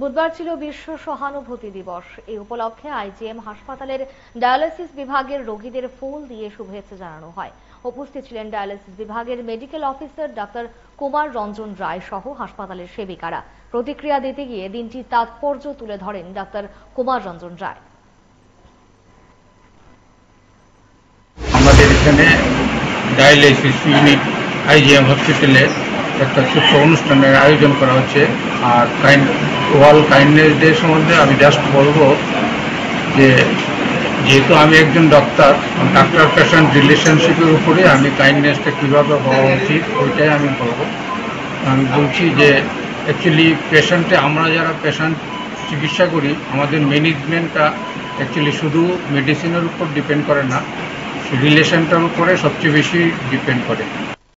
বুধবার ছিল বিশ্ব সহানুভূতি দিবস। এই উপলক্ষে আইজিএম হাসপাতালের ডায়ালিসিস বিভাগের রোগীদের ফুল দিয়ে শুভেচ্ছা জানানো হয়। উপস্থিত ছিলেন ডায়ালিসিস বিভাগের medical officer doctor Kumar Ranjan Roy সহ হাসপাতালের সেবিকারা। প্রতিক্রিয়া দিতে গিয়ে দিনটির তাৎপর্য তুলে ধরেন ডাক্তার কুমার রঞ্জন রায়। আমাদের এখানে ইউনিট আইজিএম হসপিটালে একটা ছোট্ট অনুষ্ঠানের আয়োজন করা হচ্ছে। আর ওয়ার্ল্ড কাইন্ডনেস ডে সম্বন্ধে আমি জাস্ট বলব যে যেহেতু আমি একজন ডক্টর ডাক্তার পেশেন্ট রিলেশনশিপের উপরে আমি কাইন্ডনেসটা কীভাবে হওয়া উচিত, ওইটাই আমি বলব। আমি বলছি যে অ্যাকচুয়ালি পেশেন্টে আমরা যারা পেশেন্ট চিকিৎসা করি, আমাদের ম্যানেজমেন্টটা অ্যাকচুয়ালি শুধু মেডিসিনের উপর ডিপেন্ড করে না রিলেশনটার উপরে সবচেয়ে বেশি ডিপেন্ড করে।